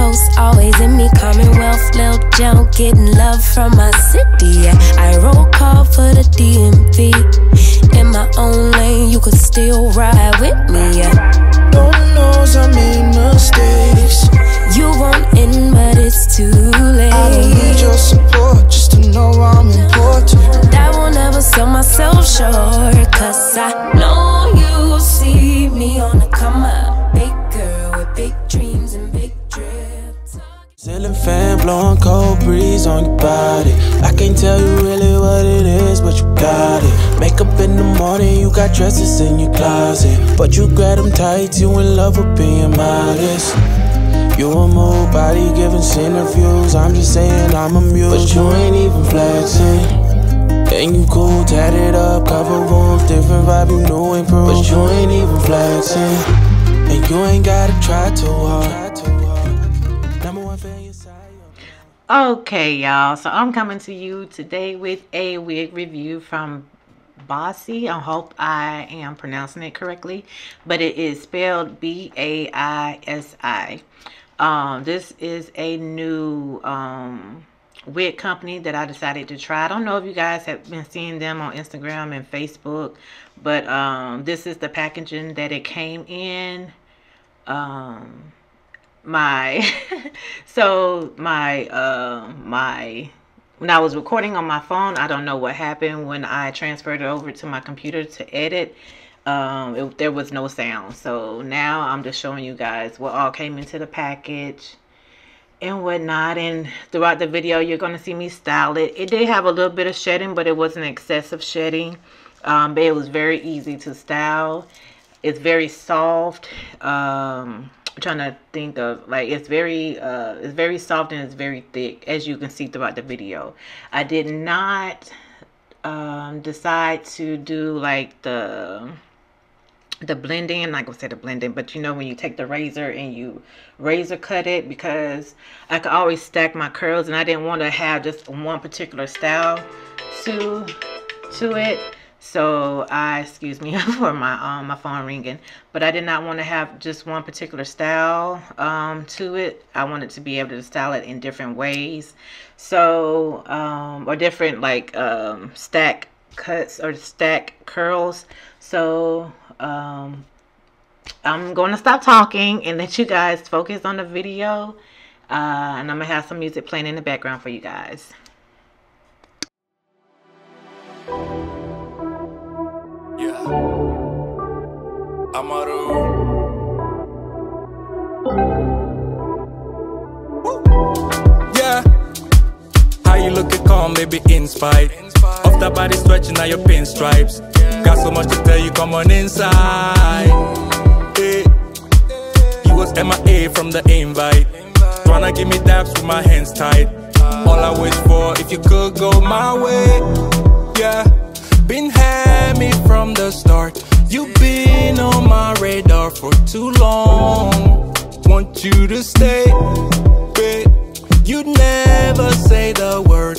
coast, always in me. Commonwealth, Lil Joe, getting love from my city. Yeah. I roll call for the DMV. In my own lane, you could still ride with me. Yeah. Lord knows I made mistakes. You want in, but it's too late. I don't need your support just to know I'm important. I will never sell myself short, cause I know got dresses in your closet. But you grab them tight, you in love with being modest. You a move body giving interviews. I'm just saying I'm amused. But you ain't even flexing. And you cool, tatted up, cover wounds, different vibe, you know improved. But you ain't even flexing. And you ain't gotta try I am. Okay, y'all. So I'm coming to you today with a wig review from Bossy. I hope I am pronouncing it correctly, but it is spelled B A I S I. Um, this is a new um, wig company that I decided to try. I don't know if you guys have been seeing them on Instagram and Facebook, but um, this is the packaging that it came in. Um, my so my uh my when I was recording on my phone, I don't know what happened when I transferred it over to my computer to edit. Um, it, there was no sound. So now I'm just showing you guys what all came into the package and whatnot. And throughout the video, you're going to see me style it. It did have a little bit of shedding, but it wasn't excessive shedding. Um, but it was very easy to style. It's very soft. Um, I'm trying to think of like it's very uh it's very soft and it's very thick as you can see throughout the video. I did not um decide to do like the the blending. Like i said the blending but you know when you take the razor and you razor cut it because i could always stack my curls and i didn't want to have just one particular style to to it so I, excuse me for my um, my phone ringing, but I did not want to have just one particular style um, to it. I wanted to be able to style it in different ways, so um, or different like um, stack cuts or stack curls. So um, I'm going to stop talking and let you guys focus on the video, uh, and I'm gonna have some music playing in the background for you guys. You baby, in spite of the body stretching out your pinstripes. Got so much to tell you, come on inside. Hey. You was MIA from the invite. Tryna give me daps with my hands tied. All I wish for, if you could go my way. Yeah. Been had me from the start. You've been on my radar for too long. Want you to stay, babe. You'd never say the word.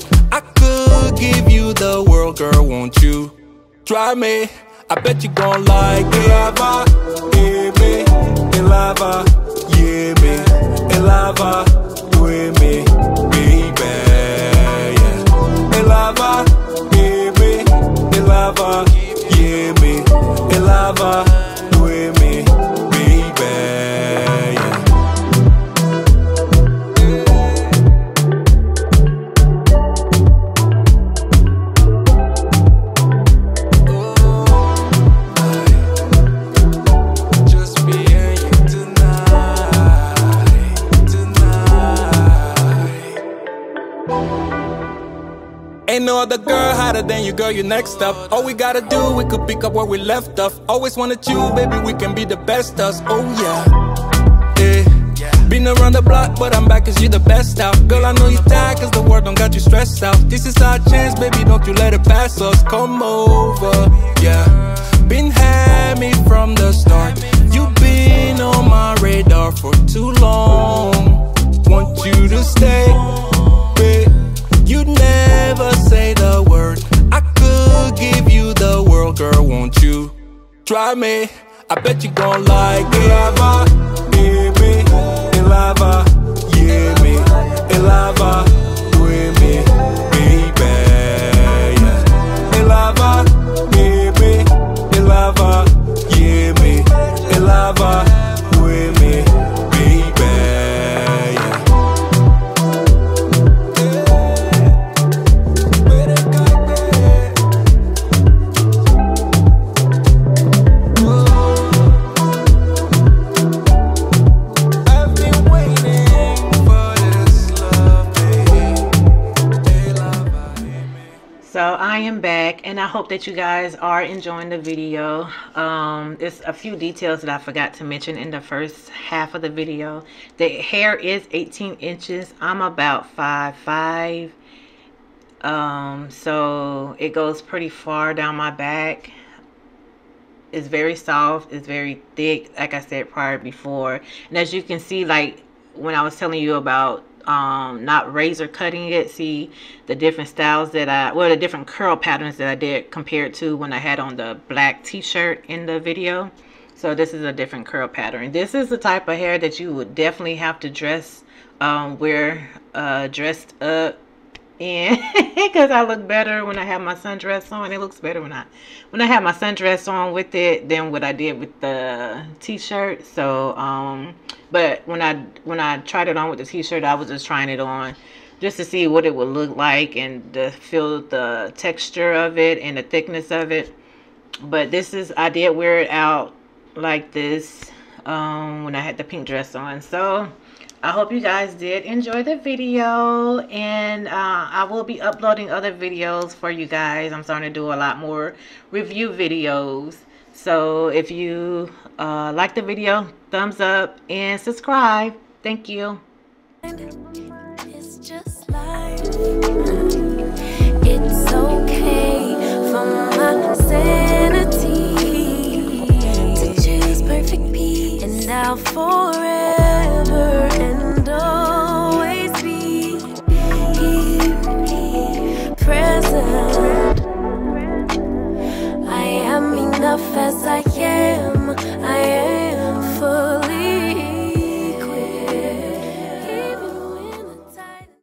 I could give you the world, girl. Won't you try me? I bet you gon' like it. Yeah, me. Other girl hotter than you, girl. You next up. All we gotta do, we could pick up where we left off. Always wanted you, baby. We can be the best us. Oh yeah. Been around the block, but I'm back cause you the best out. Girl, I know you tired cause the world don't got you stressed out. This is our chance, baby, don't you let it pass us. Come over, yeah. Been had me from the start. Try me, I bet you gon' like it. Lava, hear me, lava, yeah me, Elava. And I hope that you guys are enjoying the video. Um, there's a few details that I forgot to mention in the first half of the video. The hair is 18 inches. I'm about five five. Um, so it goes pretty far down my back. It's very soft. It's very thick, like I said prior before. And as you can see, like when I was telling you about um not razor cutting it. See the different styles that i well the different curl patterns that i did compared to when i had on the black t-shirt in the video. So this is a different curl pattern. This is the type of hair that you would definitely have to dress um wear uh dressed up in because i look better when i have my sundress on it looks better when i when i have my sundress on with it than what i did with the t-shirt so um but when I when I tried it on with the t-shirt, I was just trying it on just to see what it would look like and to feel the texture of it and the thickness of it. But this is I did wear it out like this um, when I had the pink dress on. So I hope you guys did enjoy the video and uh, I will be uploading other videos for you guys. I'm starting to do a lot more review videos. So if you uh, like the video, thumbs up and subscribe. Thank you.